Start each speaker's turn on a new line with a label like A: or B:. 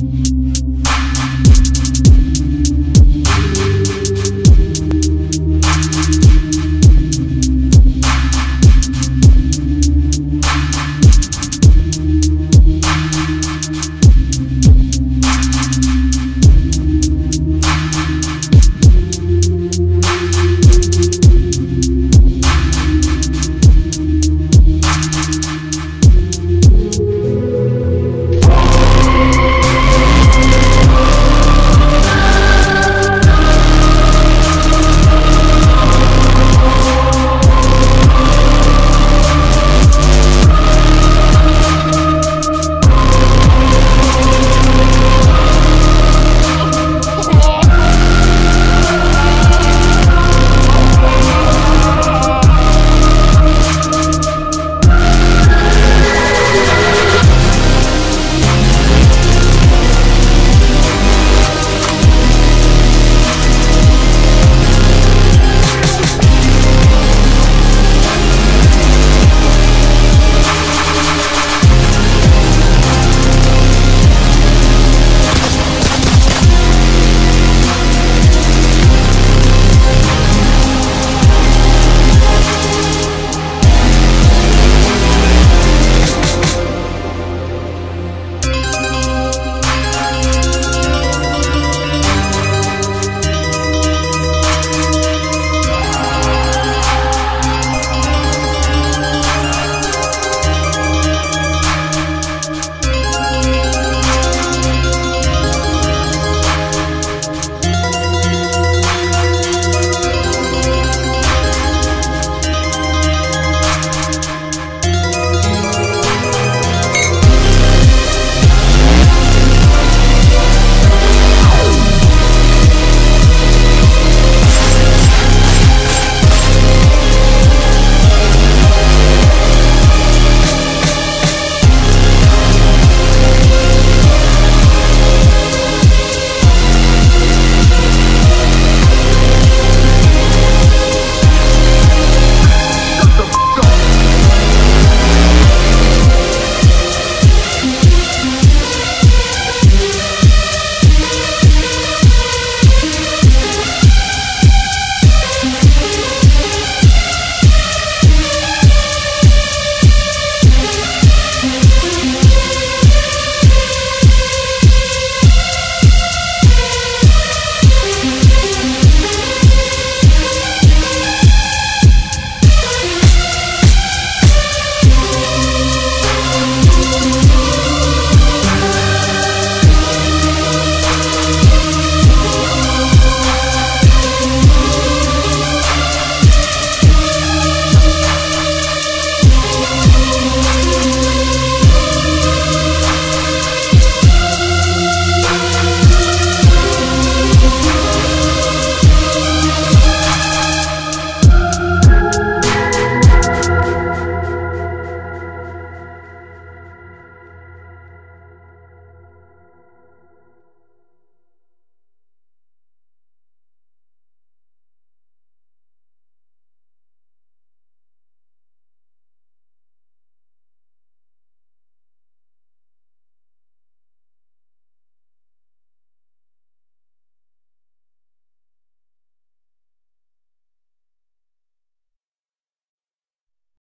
A: Bye.